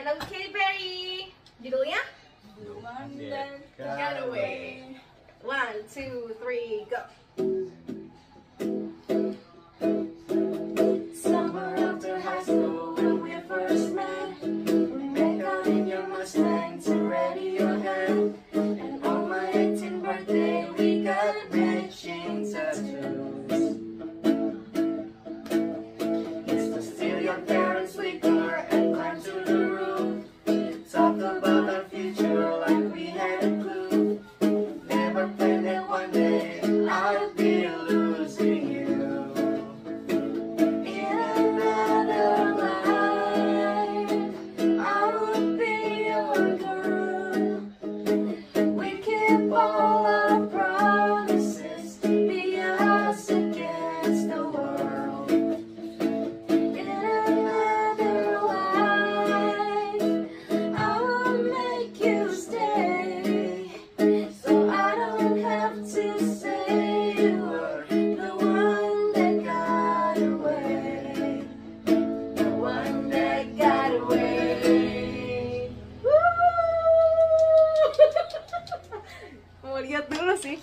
Yan ang Kilberry. Judulnya? London Getaway. One, two, three, go. lihat dulu sih.